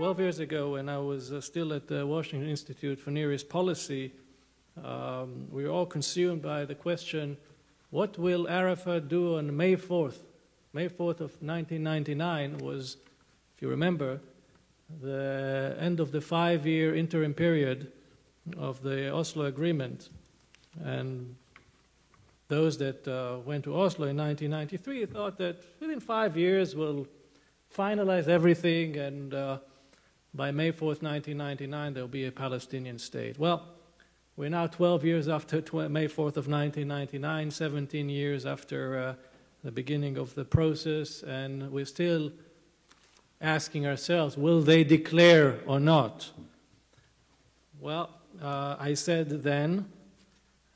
12 years ago, when I was uh, still at the Washington Institute for Near East Policy, um, we were all consumed by the question what will Arafat do on May 4th? May 4th of 1999 was, if you remember, the end of the five year interim period of the Oslo Agreement. And those that uh, went to Oslo in 1993 thought that within five years we'll finalize everything and uh, by May 4th, 1999, there'll be a Palestinian state. Well, we're now 12 years after May 4th of 1999, 17 years after uh, the beginning of the process, and we're still asking ourselves, will they declare or not? Well, uh, I said then,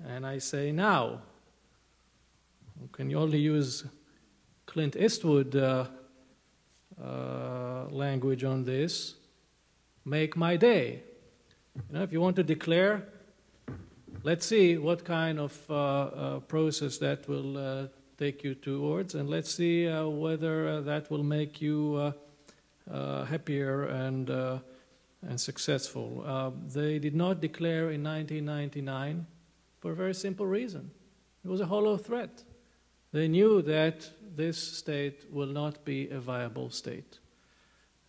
and I say now. Can you only use Clint Eastwood uh, uh, language on this? Make my day. You know, if you want to declare, let's see what kind of uh, uh, process that will uh, take you towards, and let's see whether that will make you happier and and successful. Uh, they did not declare in 1999 for a very simple reason. It was a hollow threat. They knew that this state will not be a viable state.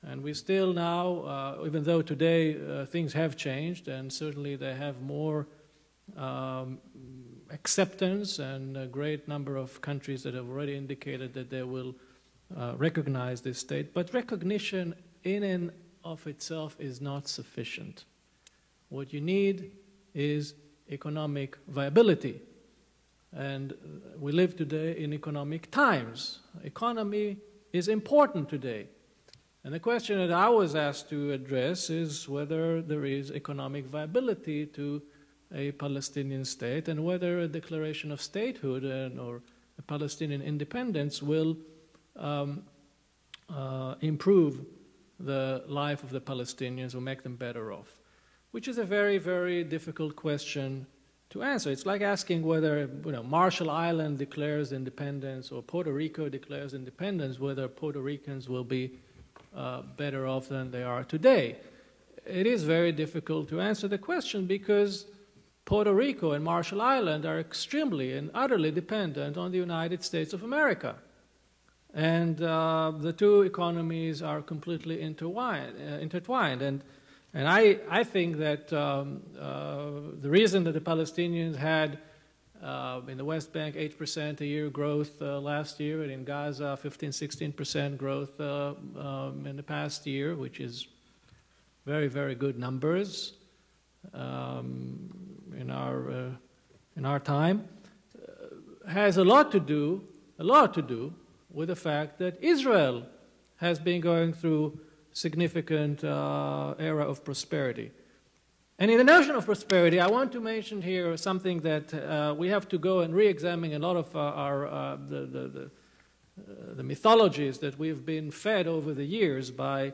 And we still now, uh, even though today uh, things have changed, and certainly they have more um, acceptance and a great number of countries that have already indicated that they will uh, recognize this state. But recognition in and of itself is not sufficient. What you need is economic viability. And we live today in economic times. Economy is important today. And the question that I was asked to address is whether there is economic viability to a Palestinian state and whether a declaration of statehood and, or Palestinian independence will um, uh, improve the life of the Palestinians or make them better off, which is a very, very difficult question to answer. It's like asking whether you know, Marshall Island declares independence or Puerto Rico declares independence, whether Puerto Ricans will be uh, better off than they are today. It is very difficult to answer the question because Puerto Rico and Marshall Island are extremely and utterly dependent on the United States of America. And uh, the two economies are completely intertwined. Uh, intertwined. And, and I, I think that um, uh, the reason that the Palestinians had uh, in the West Bank, 8% a year growth uh, last year, and in Gaza, 15, 16% growth uh, um, in the past year, which is very, very good numbers um, in, our, uh, in our time, uh, has a lot to do, a lot to do with the fact that Israel has been going through significant uh, era of prosperity. And in the notion of prosperity, I want to mention here something that uh, we have to go and re-examine a lot of uh, our, uh, the, the, the, uh, the, mythologies that we've been fed over the years by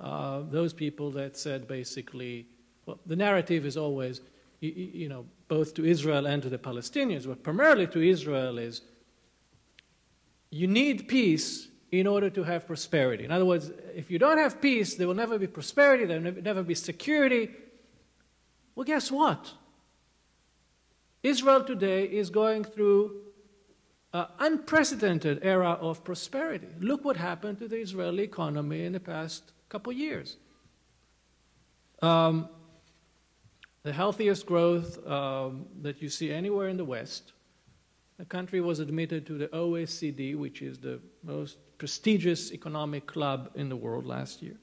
uh, those people that said basically, well, the narrative is always, you, you, know, both to Israel and to the Palestinians, but primarily to Israel is, you need peace in order to have prosperity. In other words, if you don't have peace, there will never be prosperity, there will never be security, well, guess what? Israel today is going through an unprecedented era of prosperity. Look what happened to the Israeli economy in the past couple years. Um, the healthiest growth um, that you see anywhere in the West. The country was admitted to the OECD, which is the most prestigious economic club in the world last year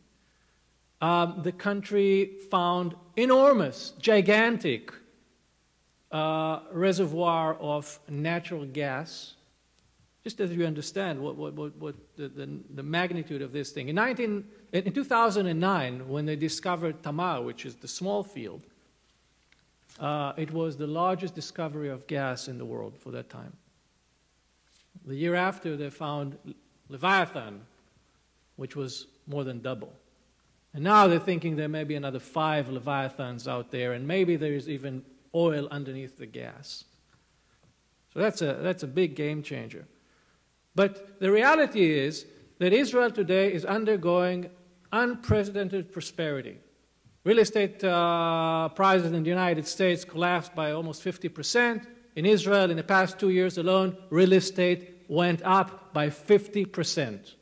um, the country found enormous, gigantic uh, reservoir of natural gas. Just as you understand what, what, what, what the, the, the, magnitude of this thing. In, 19, in 2009, when they discovered Tamar, which is the small field, uh, it was the largest discovery of gas in the world for that time. The year after, they found Leviathan, which was more than double. And now they're thinking there may be another five Leviathans out there, and maybe there's even oil underneath the gas. So that's a, that's a big game changer. But the reality is that Israel today is undergoing unprecedented prosperity. Real estate uh, prices in the United States collapsed by almost 50%. In Israel, in the past two years alone, real estate went up by 50%.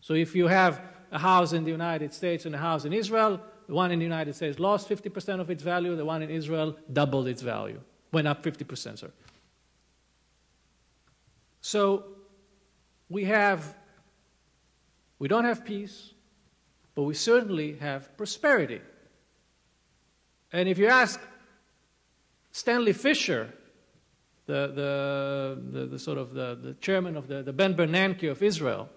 So if you have a house in the United States and a house in Israel, the one in the United States lost 50% of its value, the one in Israel doubled its value, went up 50%, sir. So we have, we don't have peace, but we certainly have prosperity. And if you ask Stanley Fischer, the, the, the, the sort of the, the chairman of the, the Ben Bernanke of Israel,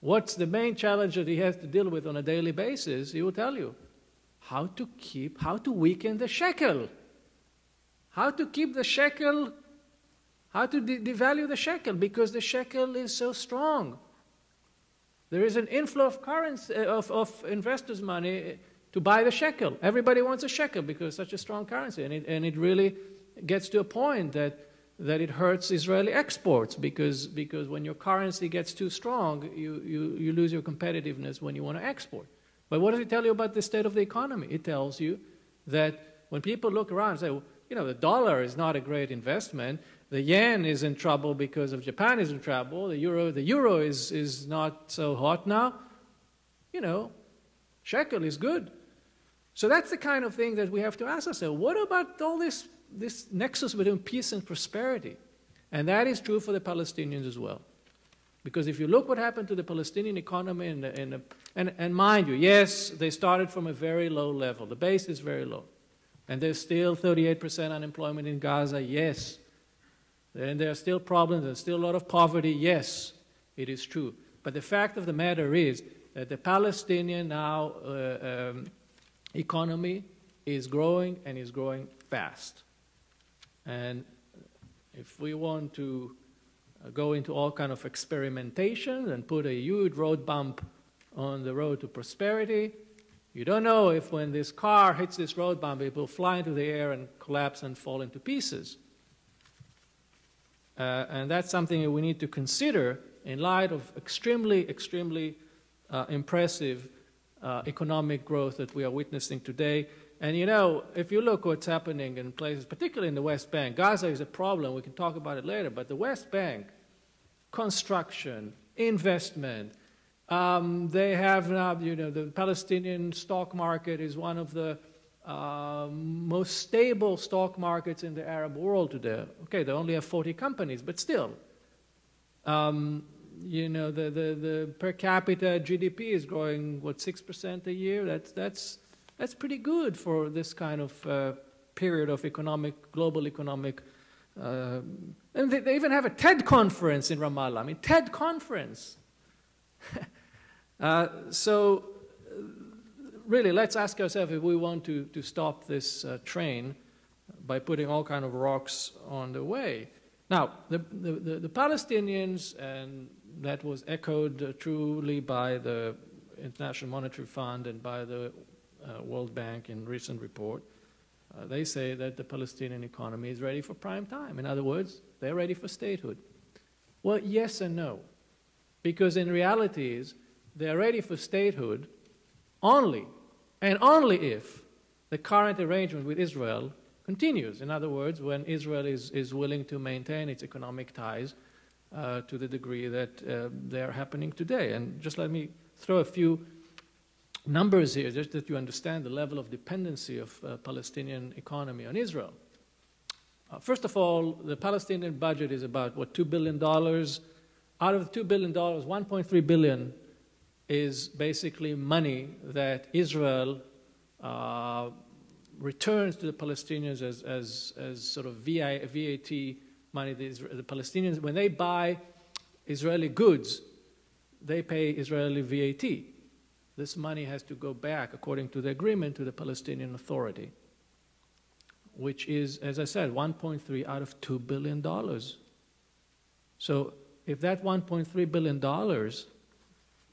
what's the main challenge that he has to deal with on a daily basis, he will tell you how to keep, how to weaken the shekel. How to keep the shekel, how to de- devalue the shekel, because the shekel is so strong. There is an inflow of currency, uh, of, of investors' money uh, to buy the shekel. Everybody wants a shekel because it's such a strong currency. And it, and it really gets to a point that, that it hurts Israeli exports because, because when your currency gets too strong, you, you, you lose your competitiveness when you want to export. But what does it tell you about the state of the economy? It tells you that when people look around and say, well, you know, the dollar is not a great investment, the yen is in trouble because of Japan is in trouble, the euro, the euro is, is not so hot now, you know, shekel is good. So that's the kind of thing that we have to ask ourselves. What about all this, this nexus between peace and prosperity? And that is true for the Palestinians as well. Because if you look what happened to the Palestinian economy, in the, and, and mind you, yes, they started from a very low level. The base is very low. And there's still 38% unemployment in Gaza, yes. And there are still problems, there's still a lot of poverty, yes, it is true. But the fact of the matter is that the Palestinian now uh, um, economy is growing and is growing fast. And if we want to uh, go into all kind of experimentation and put a huge road bump on the road to prosperity, you don't know if when this car hits this road bump, it will fly into the air and collapse and fall into pieces. Uh, and that's something that we need to consider in light of extremely, extremely uh, impressive uh, economic growth that we are witnessing today. And you know, if you look what's happening in places, particularly in the West Bank, Gaza is a problem. We can talk about it later. But the West Bank, construction, investment, um, they have now, you know, the Palestinian stock market is one of the uh, most stable stock markets in the Arab world today. Okay, they only have 40 companies, but still. Um, you know, the, the, the per capita GDP is growing, what, 6% a year? That's, that's, that's pretty good for this kind of uh, period of economic, global economic. Uh, and they, they, even have a TED conference in Ramallah. I mean, TED conference. uh, so, really, let's ask ourselves if we want to, to stop this uh, train by putting all kind of rocks on the way. Now, the, the, the, the Palestinians and that was echoed uh, truly by the International Monetary Fund and by the uh, World Bank in recent report. Uh, they say that the Palestinian economy is ready for prime time. In other words, they're ready for statehood. Well, yes and no. Because in reality is they're ready for statehood only and only if the current arrangement with Israel continues. In other words, when Israel is, is willing to maintain its economic ties uh, to the degree that uh, they are happening today. And just let me throw a few numbers here, just that you understand the level of dependency of uh, Palestinian economy on Israel. Uh, first of all, the Palestinian budget is about what two billion dollars. Out of the two billion dollars, 1.3 billion is basically money that Israel uh, returns to the Palestinians as, as, as sort of VAT money. The, the Palestinians, when they buy Israeli goods, they pay Israeli VAT. This money has to go back, according to the agreement, to the Palestinian Authority, which is, as I said, 1.3 out of $2 billion. So if that $1.3 billion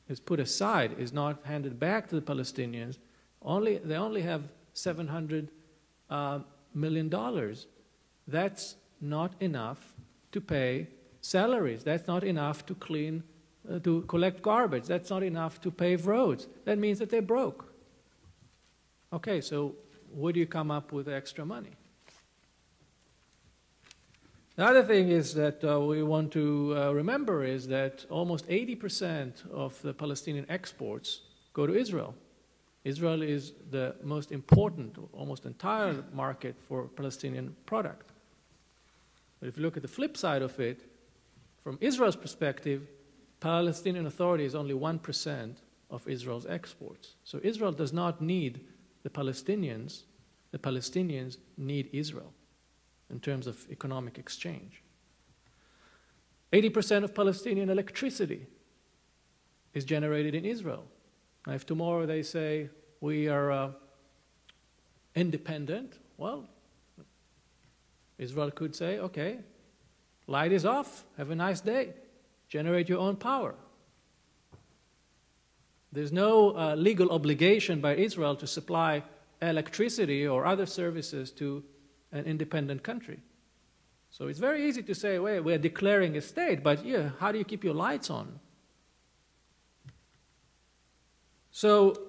is put aside, is not handed back to the Palestinians, only, they only have 700 uh, million dollars. That's not enough to pay salaries. That's not enough to clean uh, to collect garbage. That's not enough to pave roads. That means that they're broke. Okay, so where do you come up with extra money? The other thing is that uh, we want to uh, remember is that almost 80% of the Palestinian exports go to Israel. Israel is the most important, almost entire market for Palestinian product. But if you look at the flip side of it, from Israel's perspective, Palestinian Authority is only 1% of Israel's exports. So Israel does not need the Palestinians, the Palestinians need Israel in terms of economic exchange. 80% of Palestinian electricity is generated in Israel. Now, if tomorrow they say we are uh, independent, well, Israel could say, okay, light is off, have a nice day, generate your own power. There's no uh, legal obligation by Israel to supply electricity or other services to an independent country. So it's very easy to say, well, we're declaring a state, but yeah, how do you keep your lights on? So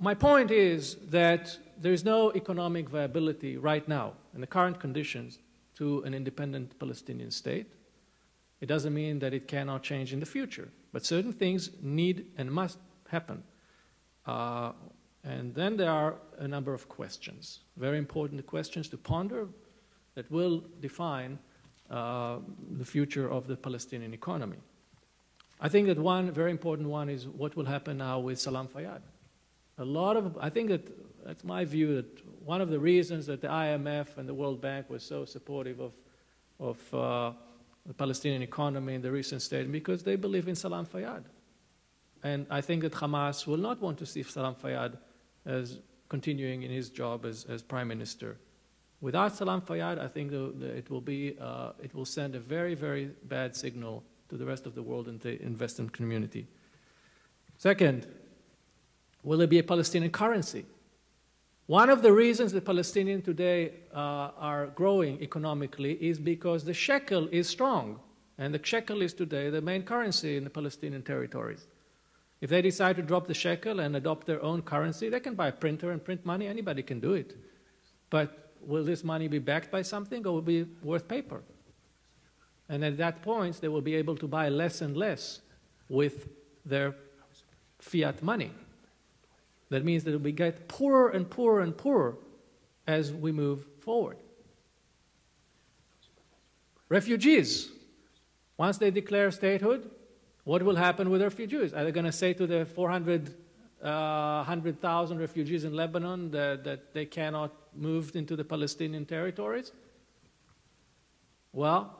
my point is that there is no economic viability right now in the current conditions to an independent Palestinian state. It doesn't mean that it cannot change in the future, but certain things need and must happen. Uh, and then there are a number of questions, very important questions to ponder that will define uh, the future of the Palestinian economy. I think that one very important one is what will happen now with Salam Fayyad. A lot of, I think that that's my view that one of the reasons that the IMF and the World Bank were so supportive of, of uh, the Palestinian economy in the recent state because they believe in Salam Fayyad. And I think that Hamas will not want to see Salam Fayyad as continuing in his job as, as prime minister. Without Salam Fayyad, I think it, will be, uh, it will send a very, very bad signal to the rest of the world and the investment community. Second, will there be a Palestinian currency? One of the reasons the Palestinians today uh, are growing economically is because the shekel is strong. And the shekel is today the main currency in the Palestinian territories. If they decide to drop the shekel and adopt their own currency, they can buy a printer and print money. Anybody can do it. But will this money be backed by something or will it be worth paper? And at that point, they will be able to buy less and less with their fiat money. That means that we get poorer and poorer and poorer as we move forward. Refugees, once they declare statehood, what will happen with refugees? Are they going to say to the 400, uh, 100,000 refugees in Lebanon that, that they cannot move into the Palestinian territories? Well,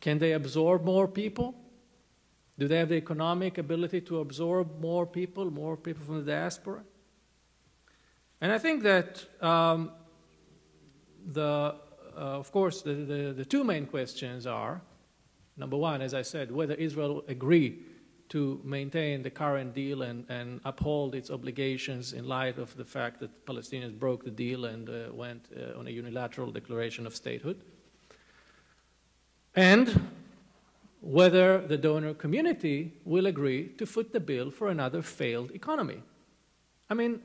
can they absorb more people? Do they have the economic ability to absorb more people, more people from the diaspora? And I think that um, the, uh, of course, the, the, the two main questions are Number one, as I said, whether Israel will agree to maintain the current deal and, and uphold its obligations in light of the fact that Palestinians broke the deal and uh, went uh, on a unilateral declaration of statehood. And whether the donor community will agree to foot the bill for another failed economy. I mean,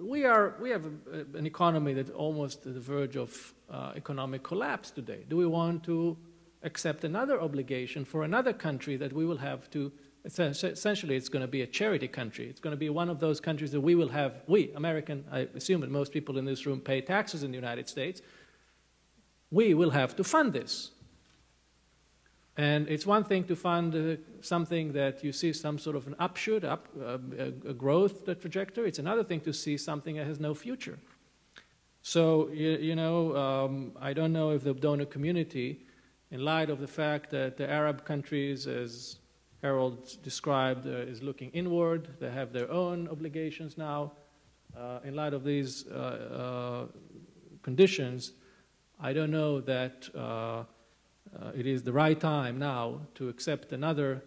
we, are, we have a, an economy that's almost at the verge of uh, economic collapse today. Do we want to accept another obligation for another country that we will have to essentially it's going to be a charity country. It's going to be one of those countries that we will have we american i assume that most people in this room pay taxes in the united states. We will have to fund this and it's one thing to fund uh, something that you see some sort of an upshoot up uh, a, growth trajectory it's another thing to see something that has no future so you, you know um, i don't know if the donor community in light of the fact that the Arab countries, as Harold described, uh, is looking inward. They have their own obligations now. Uh, in light of these uh, uh conditions, I don't know that uh, uh, it is the right time now to accept another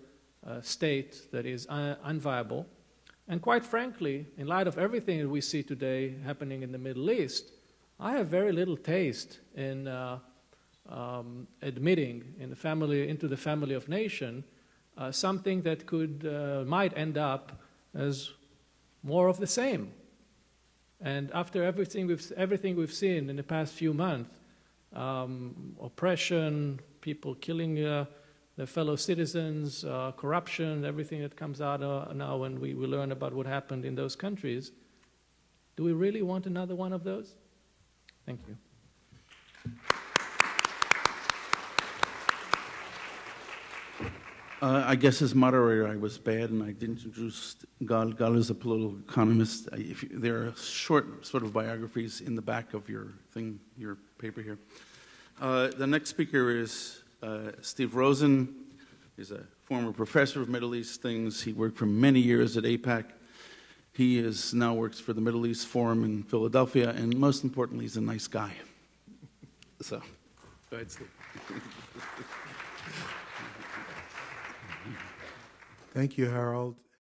state that is un unviable. And quite frankly, in light of everything that we see today happening in the Middle East, I have very little taste in um, admitting in the family, into the family of nation uh, something that could uh, might end up as more of the same. And after everything we've, everything we've seen in the past few months, um, oppression, people killing uh, their fellow citizens, uh, corruption, everything that comes out uh, now when we, we learn about what happened in those countries, do we really want another one of those? Thank you. Uh, I guess as moderator, I was bad and I didn't introduce Gal. Gal is a political economist. I- If you, there are short sort of biographies in the back of your thing, your paper here. Uh, the next speaker is uh, Steve Rosen. He's a former professor of Middle East things. He worked for many years at AIPAC. He is now works for the Middle East Forum in Philadelphia, and most importantly, he's a nice guy. So, go ahead, Steve. Thank you, Harold.